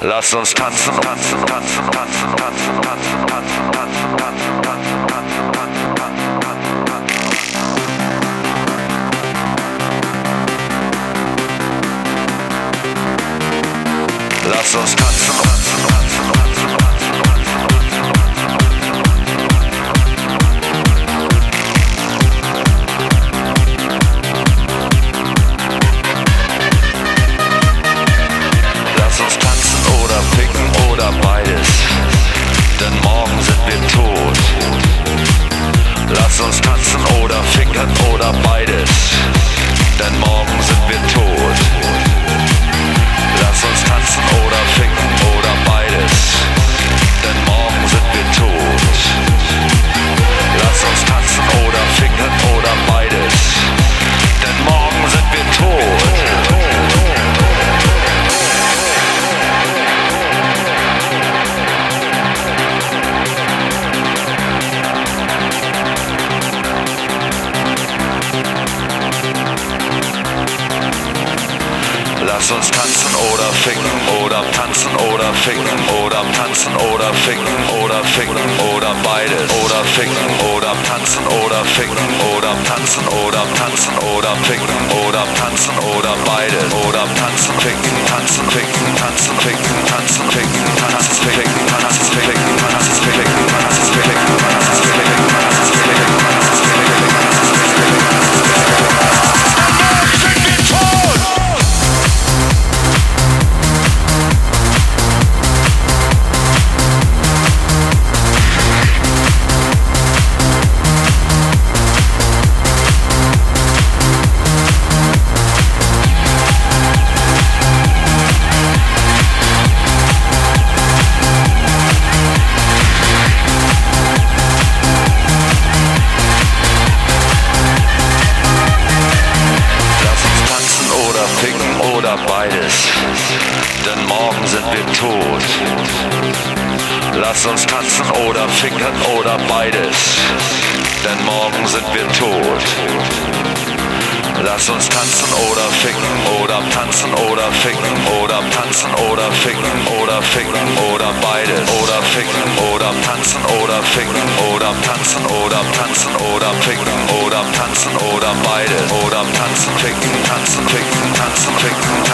Lass uns tanzen, tanzen, tanzen, tanzen, tanzen, tanzen, tanzen, tanzen, tanzen, tanzen, tanzen, tanzen, tanzen, tanzen. Lass uns tanzen, Lass uns tanzen oder ficken oder tanzen oder ficken oder tanzen oder ficken oder ficken oder beides oder ficken oder tanzen oder ficken oder tanzen oder tanzen oder ficken oder tanzen oder beides oder tanzen ficken tanzen ficken tanzen ficken tanzen ficken tanzen ficken oder beides, denn morgen sind wir tot. Lass uns tanzen oder ficken oder beides, denn morgen sind wir tot. Lass uns tanzen oder ficken oder tanzen oder ficken oder tanzen oder ficken oder ficken oder beides oder ficken oder tanzen oder ficken oder tanzen oder tanzen oder ficken oder tanzen oder beides oder tanzen ficken tanzen ficken tanzen ficken